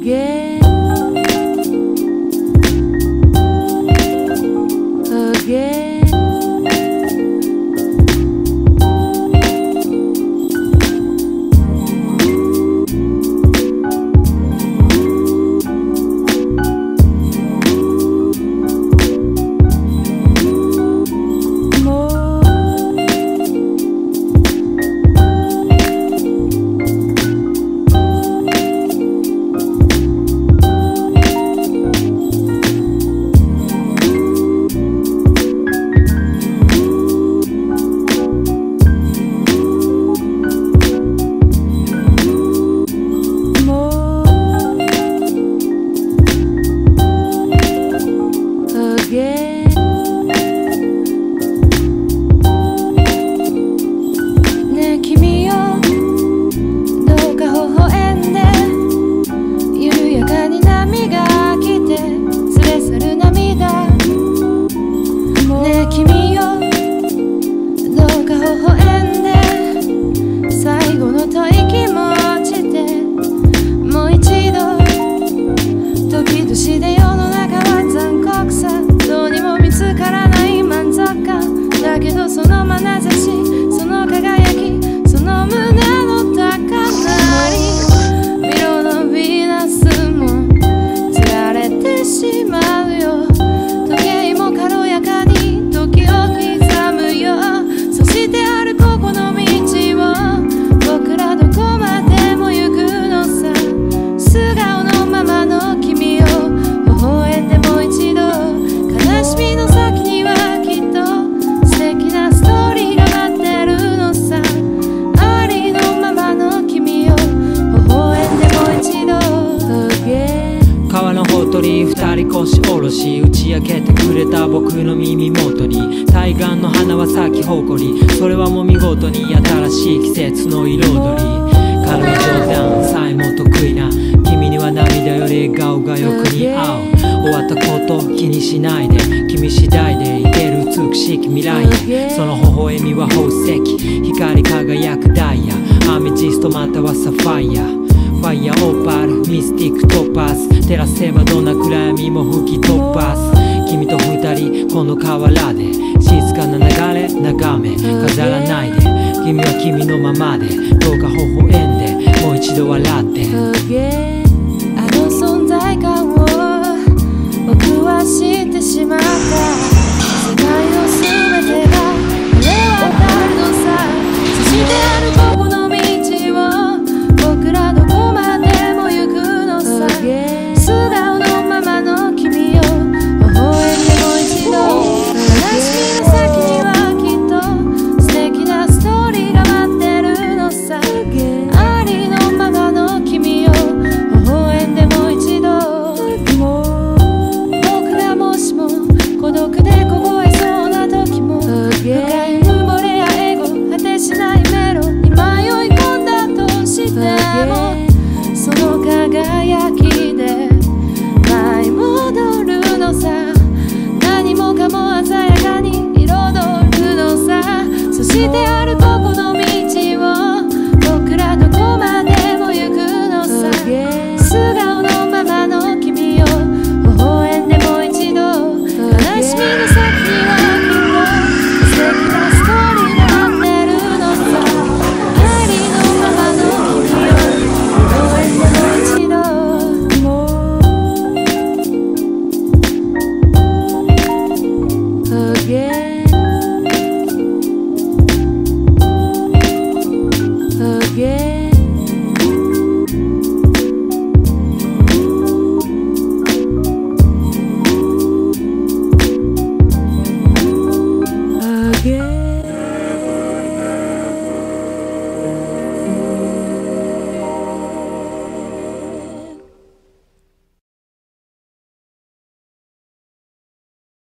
again 君川のほとり二人腰下ろし打ち明けてくれた僕の耳元に。対岸の花は咲き誇りそれはもう見事に新しい季節の彩り。軽い冗談さえも得意な君には涙より笑顔がよく似合う。終わったこと気にしないで君次第でいける美しき未来へ。その微笑みは宝石光り輝くダイヤ。アメジストまたはサファイア。Fire opal mystic topaz 照らせばどんな暗闇も吹き飛ばす。君と二人この河原で。静かな流れ眺め。飾らないで。君は君のままで。どうか微笑んで。もう一度笑って。